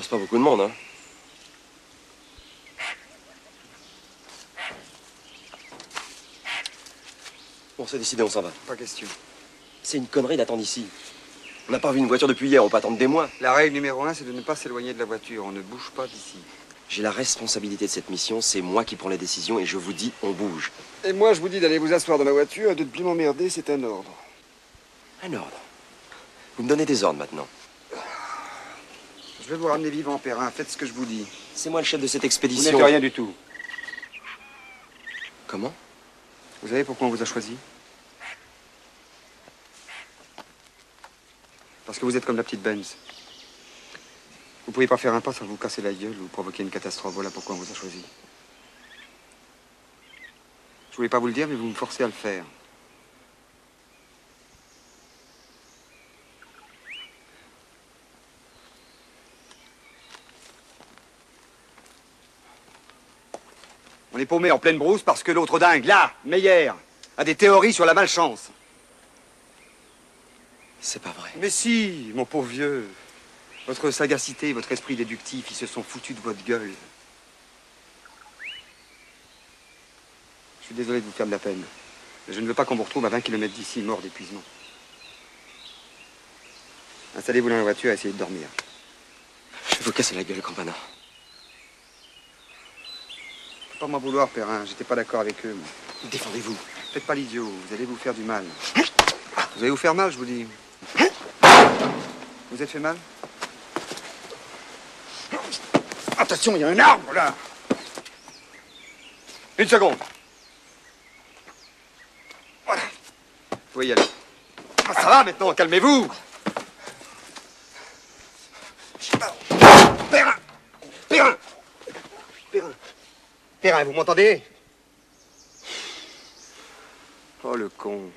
passe pas beaucoup de monde, hein. Bon, c'est décidé, on s'en va. Pas question. C'est une connerie d'attendre ici. On n'a pas vu une voiture depuis hier, on peut attendre des mois. La règle numéro un, c'est de ne pas s'éloigner de la voiture. On ne bouge pas d'ici. J'ai la responsabilité de cette mission, c'est moi qui prends les décisions et je vous dis, on bouge. Et moi, je vous dis d'aller vous asseoir dans la voiture et de ne plus m'emmerder, c'est un ordre. Un ordre. Vous me donnez des ordres maintenant. Je vais vous ramener vivant, Perrin. Faites ce que je vous dis. C'est moi le chef de cette Vous expédition. n'êtes rien du tout. Comment? Vous savez pourquoi on vous a choisi? Parce que vous êtes comme la petite Benz. Vous pouvez pas faire un pas sans vous casser la gueule ou provoquer une catastrophe. Voilà pourquoi on vous a choisi. Je voulais pas vous le dire, mais vous me forcez à le faire. On est paumé en pleine brousse parce que l'autre dingue, là, Meyer, a des théories sur la malchance. C'est pas vrai. Mais si, mon pauvre vieux. Votre sagacité, votre esprit déductif, ils se sont foutus de votre gueule. Je suis désolé de vous faire de la peine. Mais je ne veux pas qu'on vous retrouve à 20 km d'ici, mort d'épuisement. Installez-vous dans la voiture et essayez de dormir. Je vais vous casser la gueule, campana. Pas m'en vouloir, Perrin. J'étais pas d'accord avec eux. Défendez-vous. Faites pas l'idiot, vous allez vous faire du mal. Vous allez vous faire mal, je vous dis. Vous êtes fait mal Attention, il y a un arbre là Une seconde. Voilà. Vous pouvez y aller. Ah, ça va maintenant, calmez-vous Perrin Perrin Perrin Perrin, vous m'entendez? Oh le con.